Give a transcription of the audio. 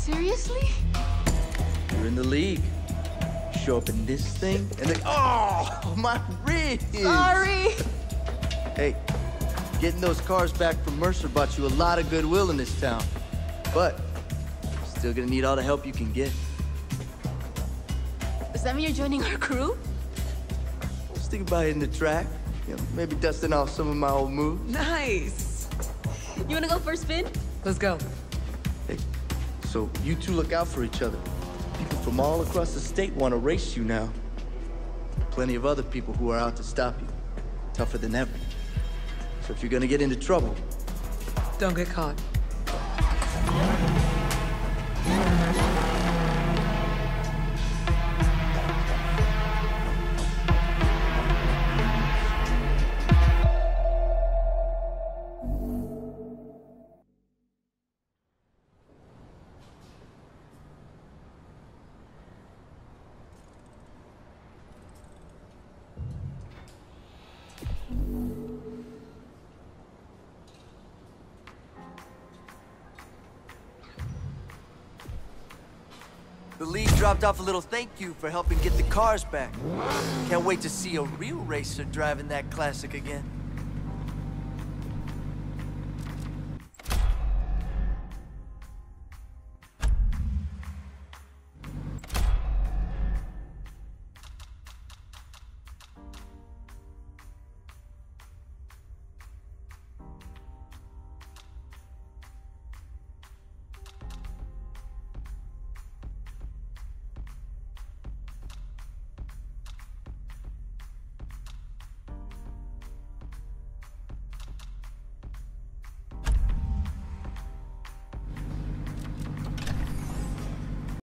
Seriously? You're in the league. Show up in this thing, and then oh, my wrist! Sorry. Hey, getting those cars back from Mercer bought you a lot of goodwill in this town, but still gonna need all the help you can get. Does that mean you're joining our crew? Just think about hitting the track. You know, maybe dusting off some of my old moves. Nice. You wanna go for a spin? Let's go. So you two look out for each other. People from all across the state want to race you now. Plenty of other people who are out to stop you. Tougher than ever. So if you're gonna get into trouble, Don't get caught. The league dropped off a little thank you for helping get the cars back. Can't wait to see a real racer driving that classic again.